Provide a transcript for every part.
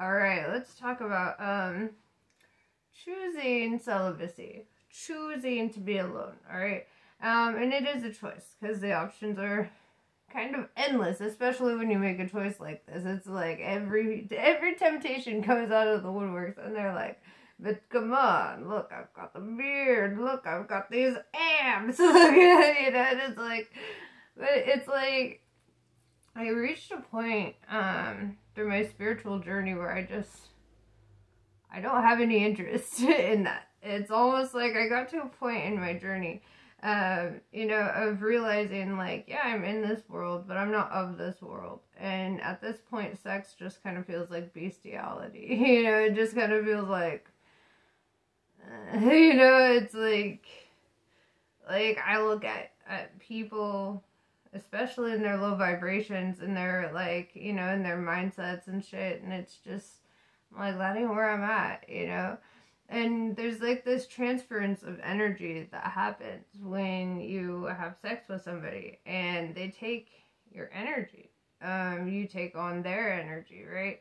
All right, let's talk about um choosing celibacy, choosing to be alone. All right, um, and it is a choice because the options are kind of endless, especially when you make a choice like this. It's like every every temptation comes out of the woodworks, and they're like, "But come on, look, I've got the beard. Look, I've got these abs. look at you know." And it's like, but it's like I reached a point um through my spiritual journey where I just I don't have any interest in that. It's almost like I got to a point in my journey um, you know, of realizing like, yeah, I'm in this world, but I'm not of this world. And at this point, sex just kind of feels like bestiality. You know, it just kind of feels like, uh, you know, it's like, like I look at at people, especially in their low vibrations and their like, you know, in their mindsets and shit, and it's just like that ain't where I'm at, you know? And there's like this transference of energy that happens when you have sex with somebody and they take your energy. Um you take on their energy right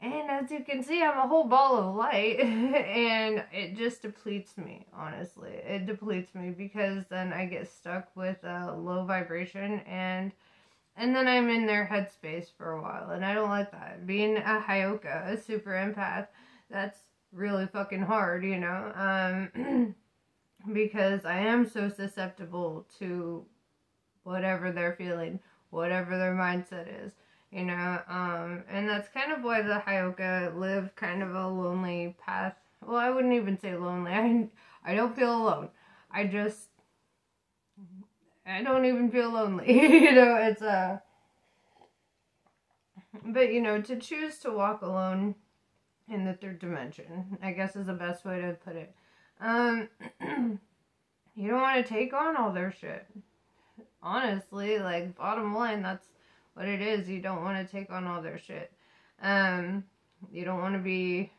and as you can see i'm a whole ball of light and it just depletes me honestly. It depletes me because then i get stuck with a low vibration and and then i'm in their headspace for a while and i don't like that. Being a Heyoka, a super empath that's really fucking hard, you know, um, because I am so susceptible to whatever they're feeling, whatever their mindset is, you know, um, and that's kind of why the Heyoka live kind of a lonely path. Well, I wouldn't even say lonely. I, I don't feel alone. I just, I don't even feel lonely, you know, it's a, uh, but you know, to choose to walk alone in the third dimension, I guess is the best way to put it. Um, you don't want to take on all their shit. Honestly, like, bottom line, that's what it is. You don't want to take on all their shit. Um, you don't want to be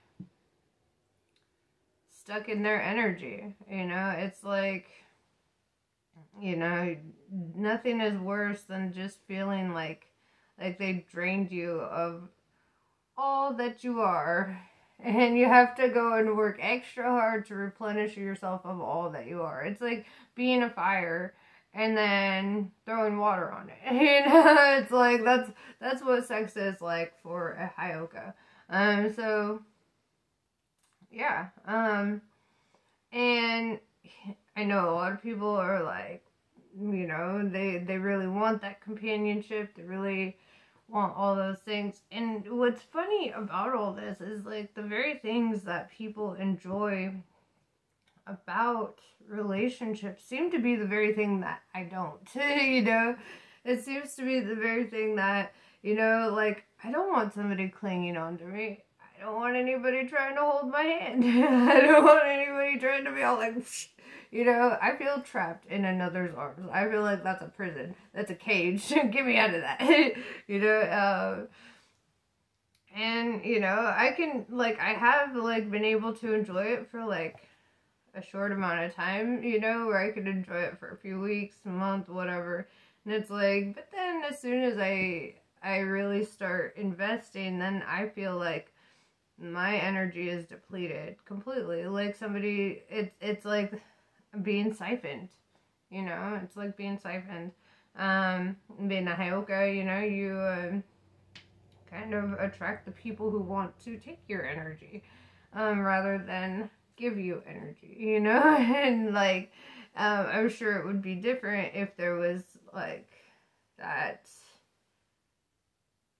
stuck in their energy. You know, it's like, you know, nothing is worse than just feeling like, like they drained you of all that you are. And you have to go and work extra hard to replenish yourself of all that you are. It's like being a fire and then throwing water on it. You know, it's like that's that's what sex is like for a Heyoka. Um so yeah. Um and I know a lot of people are like you know, they they really want that companionship. They really want all those things. And what's funny about all this is like the very things that people enjoy about relationships seem to be the very thing that I don't. you know, it seems to be the very thing that, you know, like I don't want somebody clinging on to me. I don't want anybody trying to hold my hand. I don't want anybody trying to be all like, you know, I feel trapped in another's arms. I feel like that's a prison. That's a cage. Get me out of that. you know, uh, and you know, I can like I have like been able to enjoy it for like a short amount of time, you know, where I could enjoy it for a few weeks, a month, whatever. And it's like, but then as soon as I I really start investing, then I feel like my energy is depleted completely. Like somebody, it's it's like being siphoned. You know, it's like being siphoned. Um, being a Heyoka, you know, you uh, kind of attract the people who want to take your energy um, rather than give you energy, you know? and like, um, I'm sure it would be different if there was like that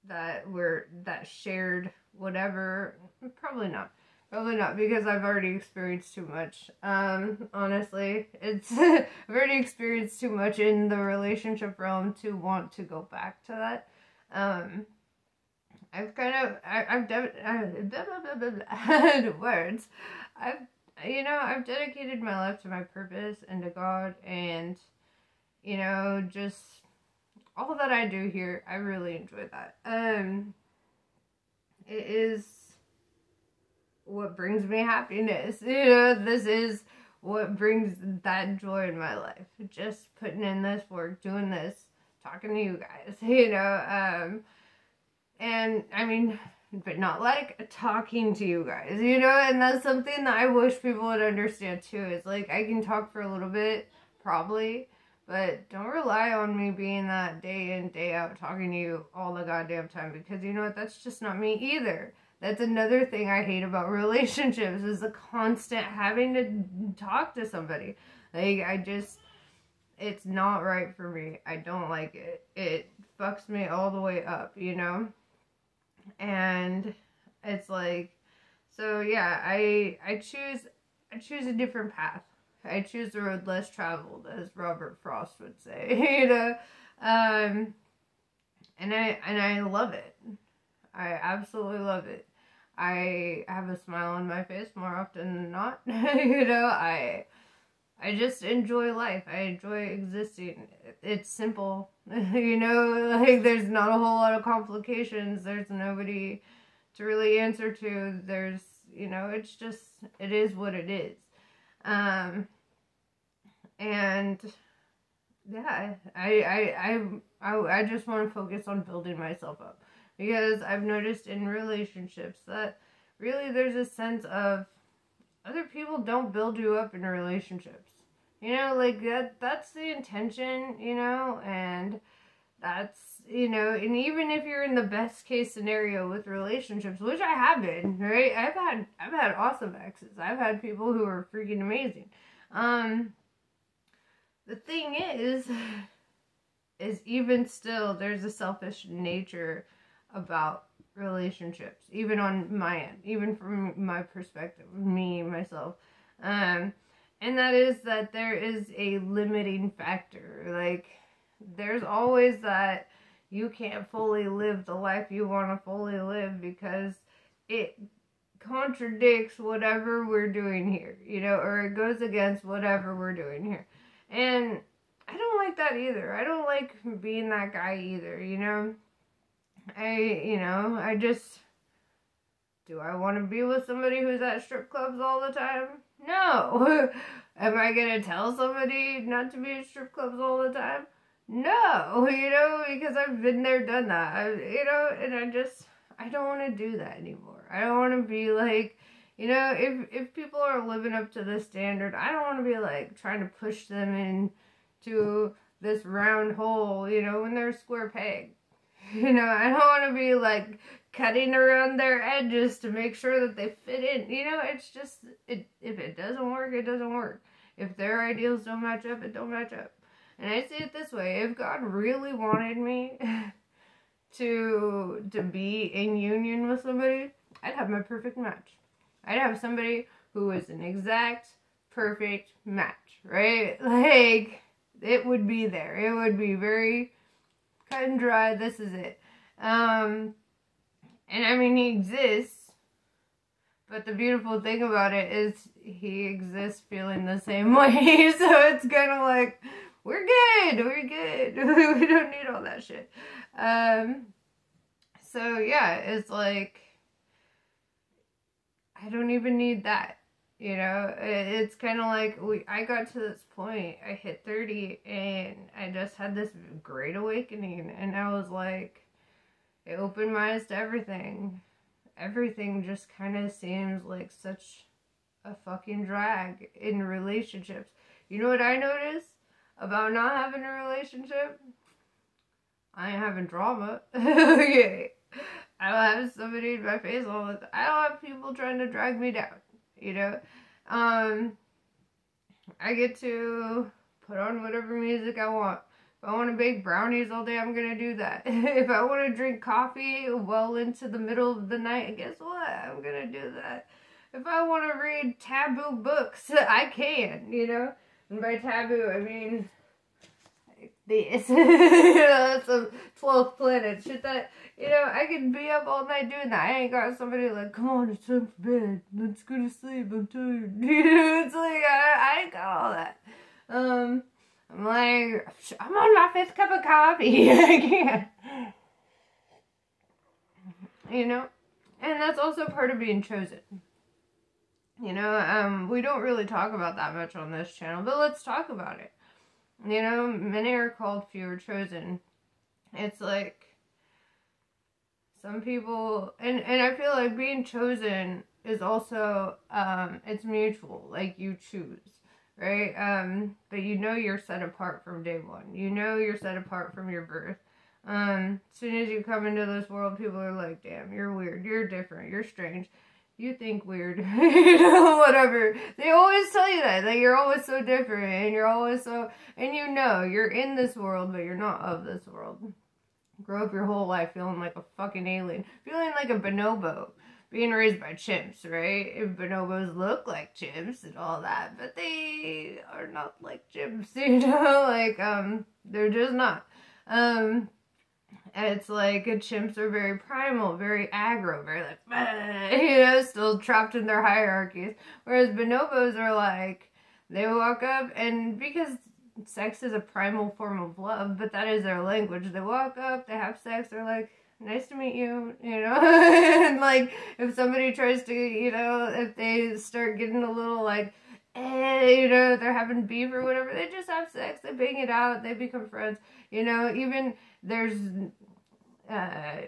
that were that shared whatever probably not Probably not because I've already experienced too much. Um, honestly, it's I've already experienced too much in the relationship realm to want to go back to that. Um, I've kind of I, I've de- blah, blah, blah, words. I've you know I've dedicated my life to my purpose and to God and you know just all that I do here. I really enjoy that. Um, it is what brings me happiness. You know, this is what brings that joy in my life. Just putting in this work, doing this, talking to you guys, you know. Um, and I mean, but not like talking to you guys, you know? And that's something that I wish people would understand too. Is like I can talk for a little bit, probably, but don't rely on me being that day in, day out talking to you all the goddamn time because you know what? That's just not me either. That's another thing I hate about relationships is the constant having to talk to somebody. Like I just it's not right for me. I don't like it. It fucks me all the way up, you know? And it's like so yeah, I I choose I choose a different path. I choose the road less traveled, as Robert Frost would say, you know. Um and I and I love it. I absolutely love it. I have a smile on my face more often than not. you know, I I just enjoy life. I enjoy existing. It's simple. you know, like there's not a whole lot of complications. There's nobody to really answer to. There's, you know, it's just it is what it is. Um and yeah, I I I I, I just want to focus on building myself up because I've noticed in relationships that really there's a sense of other people don't build you up in relationships. You know, like that that's the intention, you know, and that's you know, and even if you're in the best case scenario with relationships, which I have been, right? I've had I've had awesome exes. I've had people who are freaking amazing. Um the thing is is even still there's a selfish nature about relationships, even on my end, even from my perspective, me, myself. Um, and that is that there is a limiting factor. Like, there's always that you can't fully live the life you want to fully live because it contradicts whatever we're doing here, you know, or it goes against whatever we're doing here. And I don't like that either. I don't like being that guy either, you know? I, you know, I just, do I want to be with somebody who's at strip clubs all the time? No. Am I going to tell somebody not to be at strip clubs all the time? No, you know, because I've been there, done that, I, you know, and I just, I don't want to do that anymore. I don't want to be like, you know, if if people are living up to the standard, I don't want to be like trying to push them into this round hole, you know, when they're a square peg. You know, I don't want to be like cutting around their edges to make sure that they fit in. You know, it's just it if it doesn't work, it doesn't work. If their ideals don't match up, it don't match up. And I see it this way: if God really wanted me to to be in union with somebody, I'd have my perfect match. I'd have somebody who is an exact perfect match, right? Like it would be there. It would be very cut and dry. This is it. Um, and I mean, he exists. But the beautiful thing about it is he exists feeling the same way. so it's kind of like, we're good. We're good. we don't need all that shit. Um, so yeah, it's like, I don't even need that. You know, it's kind of like we. I got to this point. I hit thirty, and I just had this great awakening, and I was like, it opened my eyes to everything. Everything just kind of seems like such a fucking drag in relationships. You know what I noticed about not having a relationship? I ain't having drama. okay. I don't have somebody in my face all the time. I don't have people trying to drag me down you know. Um, I get to put on whatever music I want. If I want to bake brownies all day, I'm going to do that. if I want to drink coffee well into the middle of the night, guess what? I'm going to do that. If I want to read taboo books, I can, you know. And by taboo, I mean this. That's a 12th planet. Shit that you know, I can be up all night doing that. I ain't got somebody like, come on, it's time for bed. Let's go to sleep. I'm tired. You know, it's like, I, I ain't got all that. Um, I'm like, I'm on my fifth cup of coffee. I can't. You know? And that's also part of being chosen. You know, um, we don't really talk about that much on this channel, but let's talk about it. You know, many are called, few are chosen. It's like, some people and and I feel like being chosen is also um it's mutual like you choose right? Um but you know you're set apart from day one. You know you're set apart from your birth. Um as soon as you come into this world people are like damn you're weird. You're different. You're strange. You think weird. You know whatever. They always tell you that that you're always so different and you're always so and you know you're in this world but you're not of this world. Grow up your whole life feeling like a fucking alien feeling like a bonobo being raised by chimps, right? And bonobos look like chimps and all that, but they are not like chimps, you know? like, um, they're just not. Um, it's like chimps are very primal, very aggro, very like, you know, still trapped in their hierarchies. Whereas bonobos are like, they walk up and because sex is a primal form of love, but that is their language. They walk up, they have sex, they're like, nice to meet you, you know, and like if somebody tries to, you know, if they start getting a little like, eh, you know, they're having beef or whatever, they just have sex, they bang it out, they become friends, you know, even there's, uh,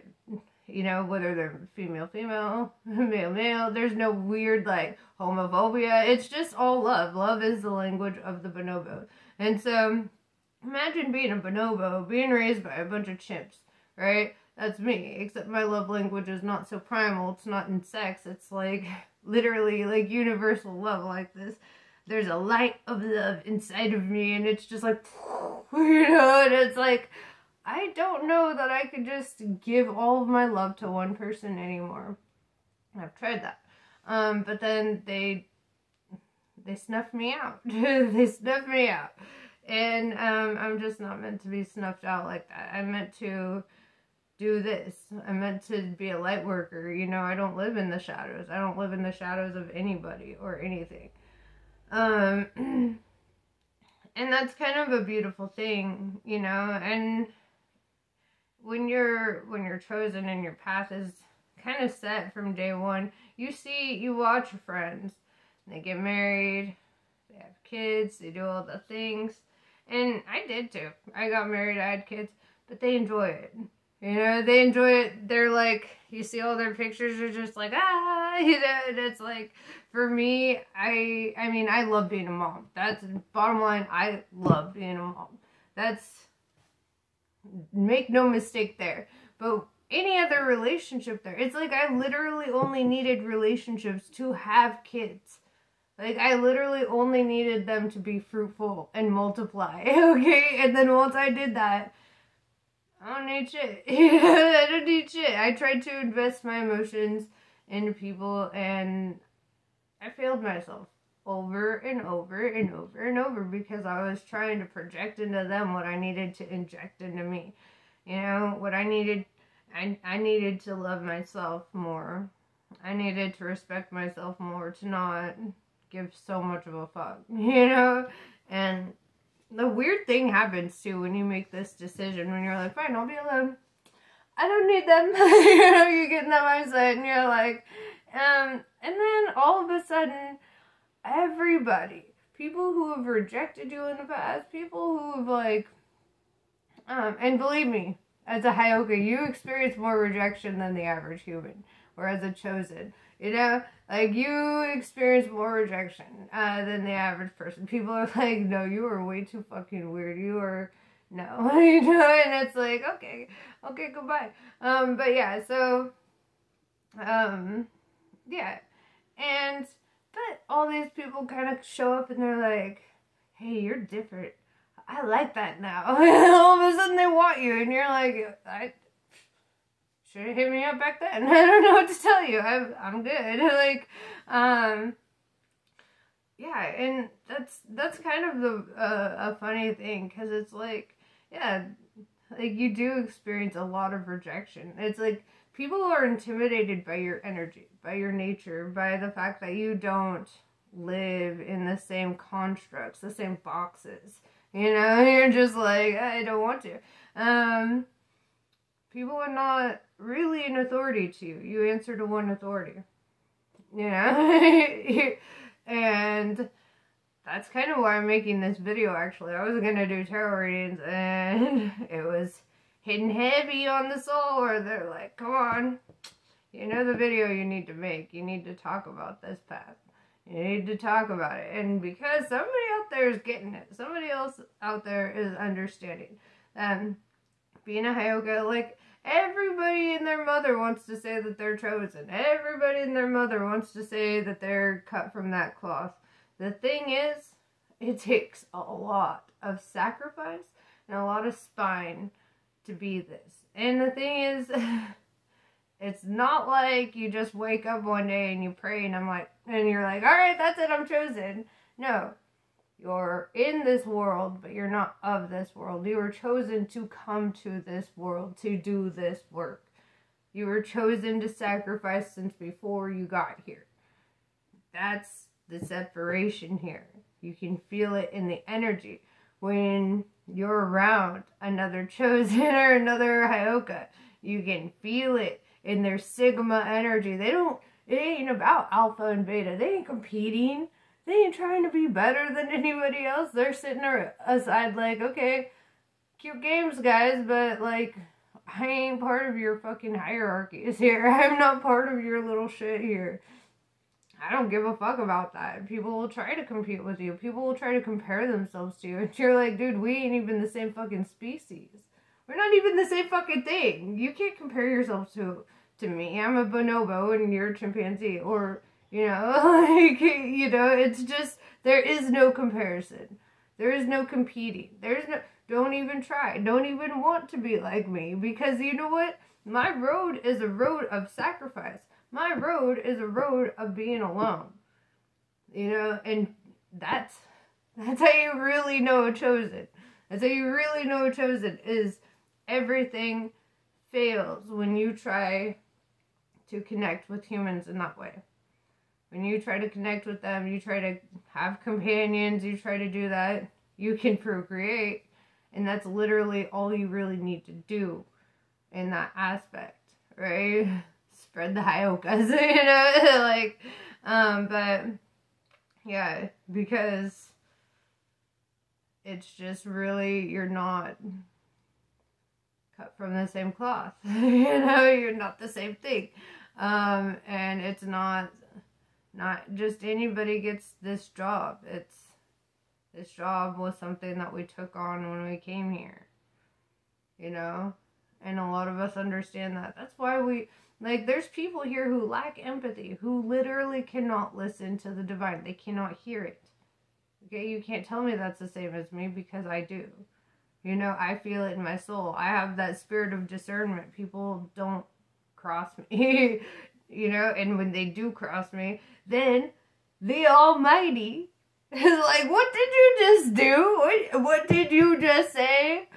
you know, whether they're female, female, male, male, there's no weird like homophobia, it's just all love. Love is the language of the bonobo. And so, imagine being a bonobo, being raised by a bunch of chimps, right? That's me, except my love language is not so primal. It's not in sex. It's like literally like universal love like this. There's a light of love inside of me and it's just like, you know, and it's like, I don't know that I could just give all of my love to one person anymore. I've tried that. Um, but then they, they snuffed me out. they snuffed me out. And um, I'm just not meant to be snuffed out like that. I'm meant to do this. I'm meant to be a light worker. You know, I don't live in the shadows. I don't live in the shadows of anybody or anything. Um, and that's kind of a beautiful thing, you know, and when you're when you're chosen and your path is kind of set from day one, you see you watch your friends. They get married, they have kids, they do all the things. And I did too. I got married, I had kids, but they enjoy it. You know, they enjoy it. They're like, you see all their pictures are just like, ah, you know, and it's like, for me, I, I mean, I love being a mom. That's bottom line. I love being a mom. That's, make no mistake there. But any other relationship there, it's like I literally only needed relationships to have kids. Like, I literally only needed them to be fruitful and multiply, okay? And then once I did that, I don't need shit. I don't need shit. I tried to invest my emotions into people and I failed myself over and over and over and over because I was trying to project into them what I needed to inject into me. You know, what I needed I I needed to love myself more. I needed to respect myself more to not give so much of a fuck, you know? And the weird thing happens too when you make this decision when you're like, fine, I'll be alone. I don't need them. you know, you get in that mindset and you're like, um, and then all of a sudden, everybody, people who have rejected you in the past, people who have like, um, and believe me, as a Heyoka, you experience more rejection than the average human, or as a chosen. You know, like you experience more rejection uh, than the average person. People are like, "No, you are way too fucking weird. You are." No, you know, and it's like, okay, okay, goodbye. Um, but yeah, so, um, yeah, and but all these people kind of show up and they're like, "Hey, you're different. I like that now." all of a sudden they want you, and you're like, "I should have hit me up back then. I don't know what to tell you. I'm I'm good. like, um, yeah, and that's that's kind of the uh, a funny thing because it's like, yeah, like you do experience a lot of rejection. It's like people are intimidated by your energy, by your nature, by the fact that you don't live in the same constructs, the same boxes. You know, you're just like, I don't want to. Um, people are not really an authority to you. You answer to one authority. You know? and that's kind of why I'm making this video actually. I was gonna do tarot readings and it was hitting heavy on the soul, or they're like, come on, you know the video you need to make. You need to talk about this path. You need to talk about it. And because somebody out there is getting it, somebody else out there is understanding. Um, being a Heyoka, like everybody and their mother wants to say that they're chosen. Everybody and their mother wants to say that they're cut from that cloth. The thing is, it takes a lot of sacrifice and a lot of spine to be this. And the thing is, it's not like you just wake up one day and you pray and I'm like, and you're like, all right, that's it, I'm chosen. No, you're in this world, but you're not of this world. You were chosen to come to this world to do this work. You were chosen to sacrifice since before you got here. That's the separation here. You can feel it in the energy when you're around another chosen or another Heyoka. You can feel it in their Sigma energy. They don't, it ain't about Alpha and Beta. They ain't competing. They ain't trying to be better than anybody else. They're sitting aside like, okay, cute games, guys, but like, I ain't part of your fucking hierarchies here. I'm not part of your little shit here. I don't give a fuck about that. People will try to compete with you. People will try to compare themselves to you. And you're like, dude, we ain't even the same fucking species. We're not even the same fucking thing. You can't compare yourself to to me. I'm a bonobo and you're a chimpanzee. Or, you know, like, you know, it's just, there is no comparison. There is no competing. There's no, don't even try. Don't even want to be like me. Because you know what? My road is a road of sacrifice. My road is a road of being alone. You know, and that's that's how you really know chosen. That's how you really know chosen is everything fails when you try to connect with humans in that way. When you try to connect with them, you try to have companions, you try to do that, you can procreate. And that's literally all you really need to do in that aspect, right? spread the Heyokas, you know, like, um, but yeah, because it's just really, you're not cut from the same cloth, you know, you're not the same thing, um, and it's not, not just anybody gets this job, it's, this job was something that we took on when we came here, you know, and a lot of us understand that. That's why we, like, there's people here who lack empathy, who literally cannot listen to the divine. They cannot hear it. Okay, you can't tell me that's the same as me because I do. You know, I feel it in my soul. I have that spirit of discernment. People don't cross me, you know, and when they do cross me, then the Almighty is like, What did you just do? What, what did you just say?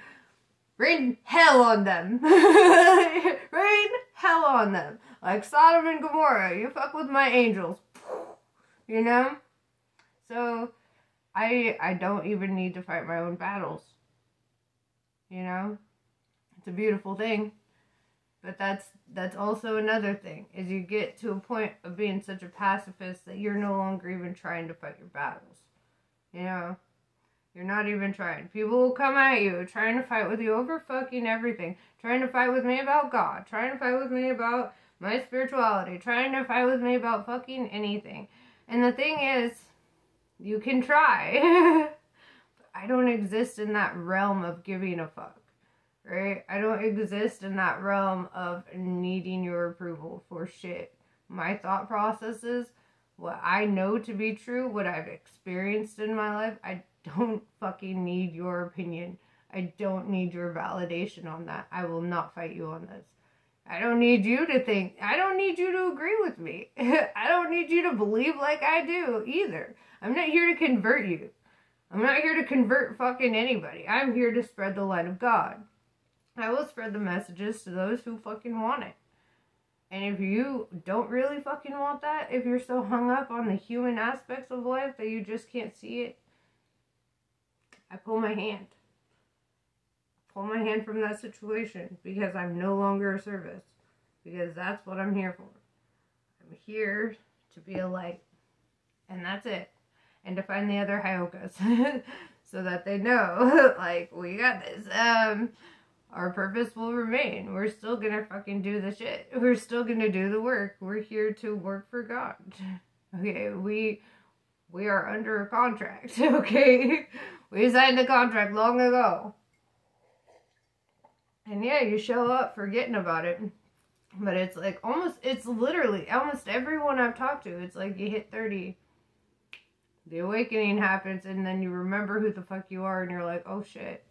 Rain hell on them. Rain hell on them. Like Sodom and Gomorrah, you fuck with my angels. You know? So I I don't even need to fight my own battles. You know? It's a beautiful thing. But that's that's also another thing is you get to a point of being such a pacifist that you're no longer even trying to fight your battles. You know? You're not even trying. People will come at you trying to fight with you over fucking everything. Trying to fight with me about God. Trying to fight with me about my spirituality. Trying to fight with me about fucking anything. And the thing is, you can try. I don't exist in that realm of giving a fuck. Right? I don't exist in that realm of needing your approval for shit. My thought processes, what I know to be true, what I've experienced in my life, I don't fucking need your opinion. I don't need your validation on that. I will not fight you on this. I don't need you to think. I don't need you to agree with me. I don't need you to believe like I do either. I'm not here to convert you. I'm not here to convert fucking anybody. I'm here to spread the light of God. I will spread the messages to those who fucking want it. And if you don't really fucking want that, if you're so hung up on the human aspects of life that you just can't see it, I pull my hand. Pull my hand from that situation because I'm no longer a service. Because that's what I'm here for. I'm here to be a light. And that's it. And to find the other Heyokas. so that they know, like, we got this. Um, our purpose will remain. We're still gonna fucking do the shit. We're still gonna do the work. We're here to work for God. Okay, we we are under a contract. Okay, we signed the contract long ago. And yeah, you show up forgetting about it. But it's like almost, it's literally almost everyone I've talked to. It's like you hit 30, the awakening happens, and then you remember who the fuck you are, and you're like, oh shit.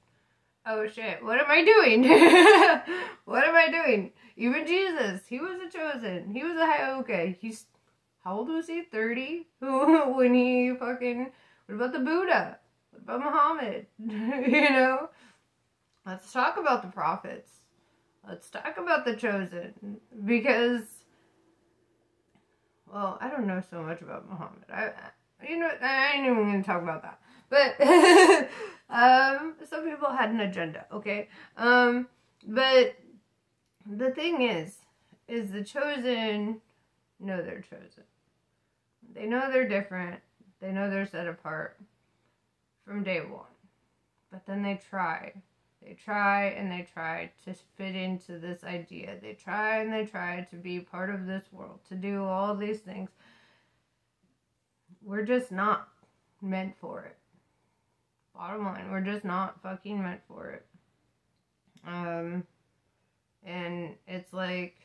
Oh shit, what am I doing? what am I doing? Even Jesus, he was a chosen. He was a Heyoka. He's how old was he? 30? when he fucking what about the Buddha? What about Muhammad? you know? Let's talk about the prophets. Let's talk about the chosen. Because well, I don't know so much about Muhammad. I you know I ain't even gonna talk about that. But um some people had an agenda, okay? Um but the thing is, is the chosen know they're chosen. They know they're different. They know they're set apart from day one. But then they try. They try and they try to fit into this idea. They try and they try to be part of this world, to do all these things. We're just not meant for it. Bottom line, we're just not fucking meant for it. Um, and it's like,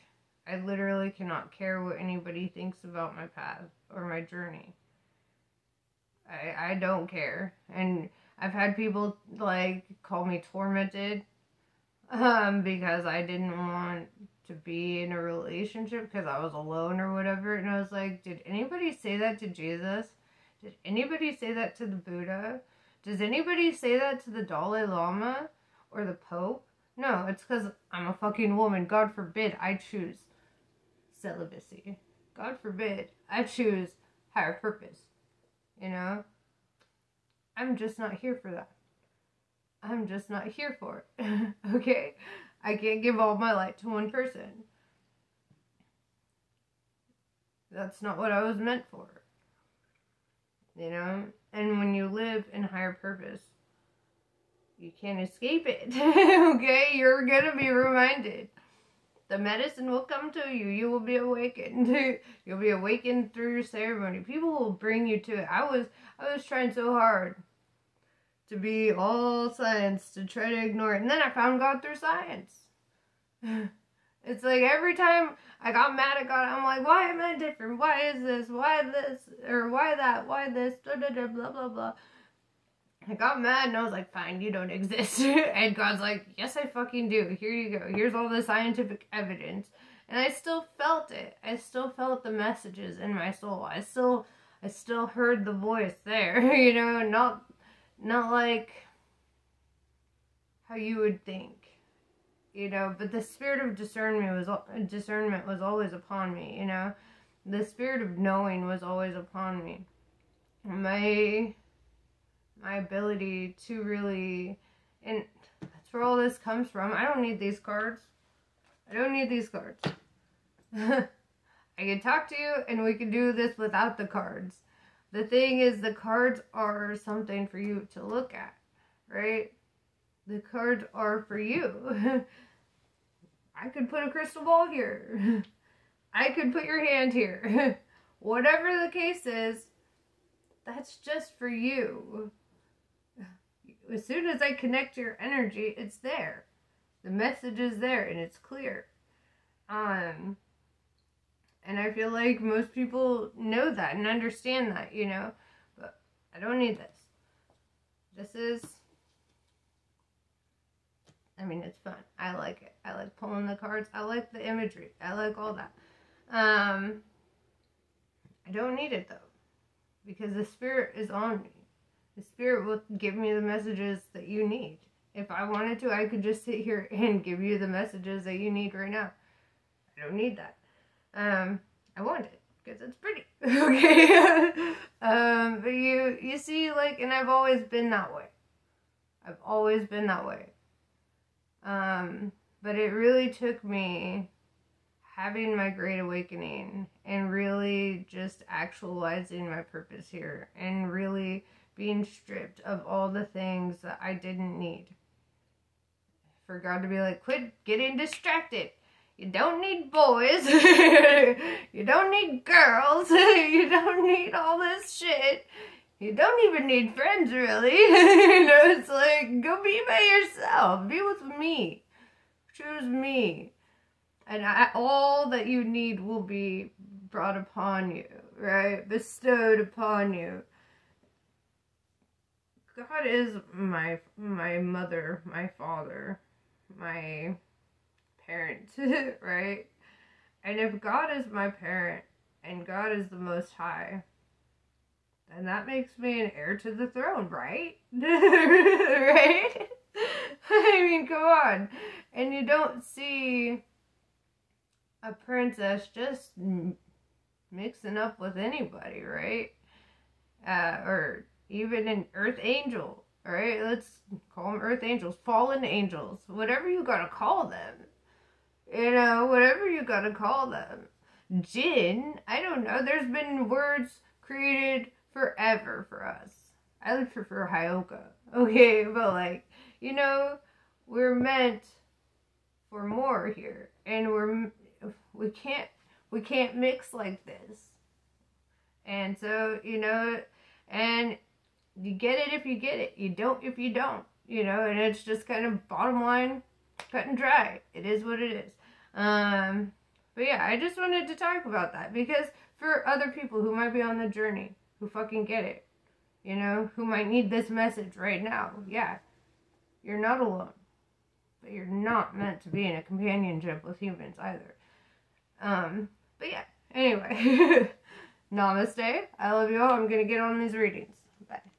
I literally cannot care what anybody thinks about my path or my journey. I, I don't care. And I've had people like call me tormented um, because I didn't want to be in a relationship because I was alone or whatever. And I was like, did anybody say that to Jesus? Did anybody say that to the Buddha? Does anybody say that to the Dalai Lama or the Pope? No, it's because I'm a fucking woman. God forbid I choose celibacy. God forbid I choose higher purpose. You know? I'm just not here for that. I'm just not here for it. okay? I can't give all my light to one person. That's not what I was meant for. You know? And when you live in higher purpose, you can't escape it. okay? You're gonna be reminded. The medicine will come to you. You will be awakened. You'll be awakened through your ceremony. People will bring you to it. I was I was trying so hard to be all science to try to ignore it. And then I found God through science. It's like every time I got mad at God, I'm like, why am I different? Why is this? Why this? Or why that? Why this? Da, da, da, blah, blah, blah. I got mad and I was like, fine, you don't exist. and God's like, yes, I fucking do. Here you go. Here's all the scientific evidence. And I still felt it. I still felt the messages in my soul. I still, I still heard the voice there. you know, not, not like how you would think. You know, but the spirit of discernment was discernment was always upon me. You know, the spirit of knowing was always upon me. My my ability to really and that's where all this comes from. I don't need these cards. I don't need these cards. I can talk to you and we can do this without the cards. The thing is the cards are something for you to look at, right? The cards are for you. I could put a crystal ball here. I could put your hand here. Whatever the case is, that's just for you as soon as I connect your energy, it's there. The message is there and it's clear. Um, and I feel like most people know that and understand that, you know. But I don't need this. This is, I mean, it's fun. I like it. I like pulling the cards. I like the imagery. I like all that. Um, I don't need it though, because the spirit is on me. The Spirit will give me the messages that you need. If I wanted to, I could just sit here and give you the messages that you need right now. I don't need that. Um, I want it because it's pretty. okay. um, but you, you see, like, and I've always been that way. I've always been that way. Um, but it really took me having my great awakening and really just actualizing my purpose here and really being stripped of all the things that I didn't need for God to be like, quit getting distracted. You don't need boys. you don't need girls. you don't need all this shit. You don't even need friends, really. you know, it's like, go be by yourself. Be with me. Choose me. And I, all that you need will be brought upon you, right? Bestowed upon you. God is my my mother, my father, my parent, right? And if God is my parent and God is the most high, then that makes me an heir to the throne, right? right? I mean, come on. And you don't see a princess just mixing up with anybody, right? Uh, or even an earth angel, right? Let's call them earth angels, fallen angels, whatever you gotta call them. You know, whatever you gotta call them. Jinn, I don't know. There's been words created forever for us. I would prefer Heyoka, okay? But like, you know, we're meant for more here, and we're we can't we can't mix like this. And so, you know, and you get it if you get it. You don't if you don't. You know, and it's just kind of bottom line, cut and dry. It is what it is. Um, but yeah, I just wanted to talk about that because for other people who might be on the journey, who fucking get it, you know, who might need this message right now, yeah, you're not alone. But you're not meant to be in a companionship with humans either. Um, but yeah, anyway. Namaste. I love you all. I'm to get on these readings.